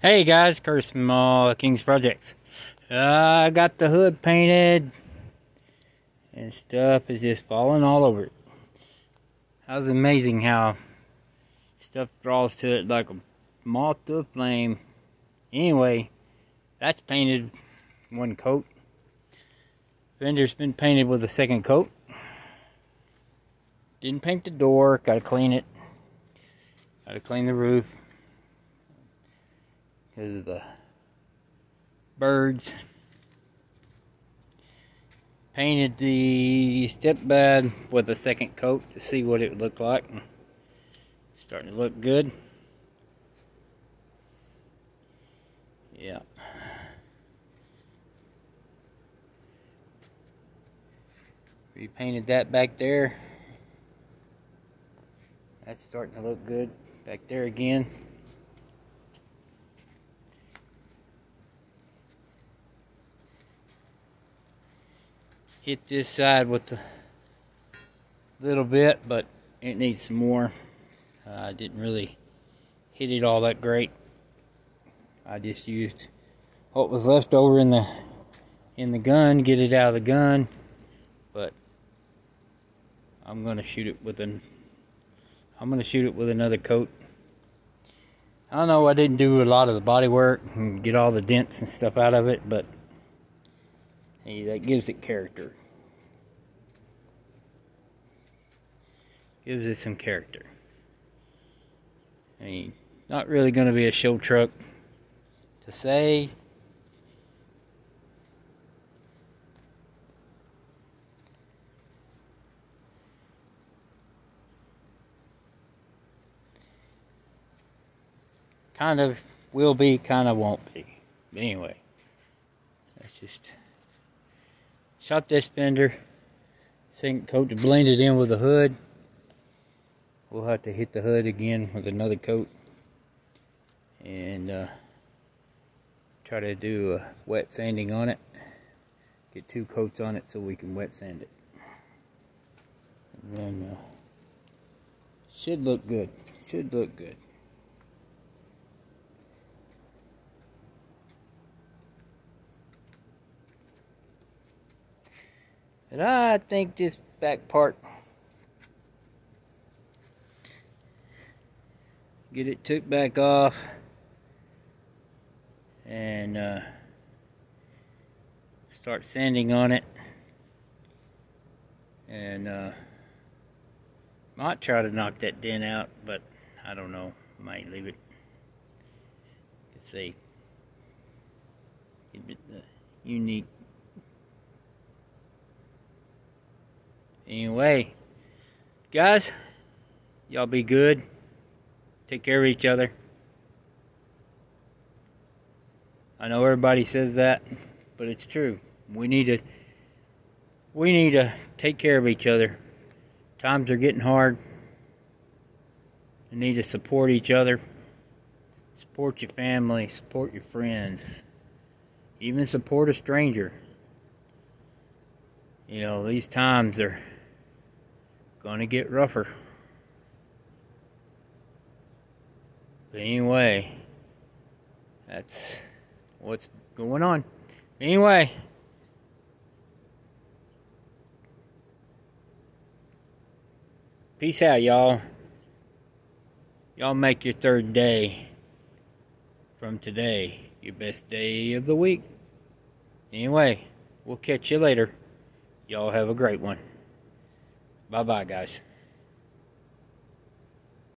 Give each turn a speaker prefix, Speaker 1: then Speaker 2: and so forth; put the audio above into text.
Speaker 1: Hey guys, Curtis from uh, King's Projects. Uh, I got the hood painted and stuff is just falling all over it. That amazing how stuff draws to it like a moth to a flame. Anyway, that's painted one coat. Fender's been painted with a second coat. Didn't paint the door, gotta clean it. Gotta clean the roof because of the birds. Painted the step bed with a second coat to see what it would look like. Starting to look good. Yeah. Repainted that back there. That's starting to look good. Back there again. Hit this side with a little bit, but it needs some more. Uh, I didn't really hit it all that great. I just used what was left over in the in the gun, get it out of the gun, but I'm gonna shoot it with an I'm gonna shoot it with another coat. I know, I didn't do a lot of the body work and get all the dents and stuff out of it, but Hey, that gives it character. Gives it some character. I mean, not really going to be a show truck to say. Kind of will be, kind of won't be. But anyway, that's just. Shot this fender. Second coat to blend it in with the hood. We'll have to hit the hood again with another coat. And uh, try to do a wet sanding on it. Get two coats on it so we can wet sand it. And then uh, should look good. Should look good. And I think this back part, get it took back off and uh, start sanding on it. And uh, might try to knock that dent out, but I don't know. Might leave it. Let's see. Give it the unique Anyway, guys, y'all be good. Take care of each other. I know everybody says that, but it's true. We need to we need to take care of each other. Times are getting hard. You need to support each other. Support your family, support your friends. Even support a stranger. You know, these times are gonna get rougher. But anyway, that's what's going on. Anyway, peace out, y'all. Y'all make your third day from today your best day of the week. Anyway, we'll catch you later. Y'all have a great one. Bye bye, guys.